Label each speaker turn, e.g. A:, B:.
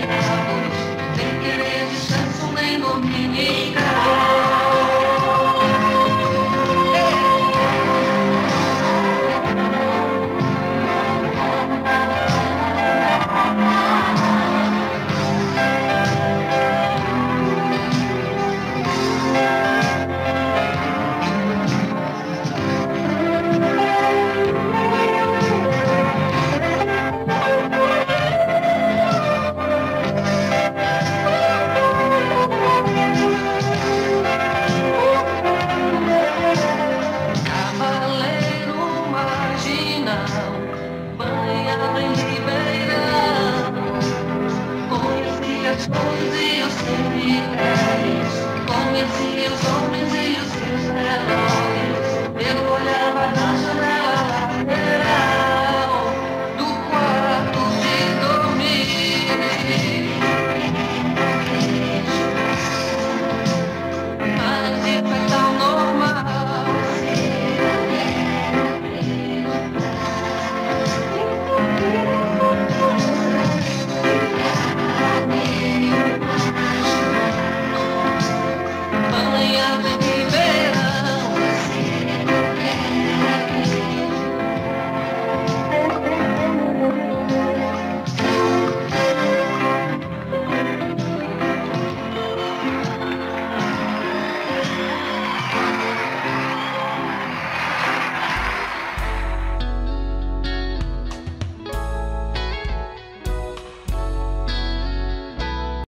A: Santos, Dominica.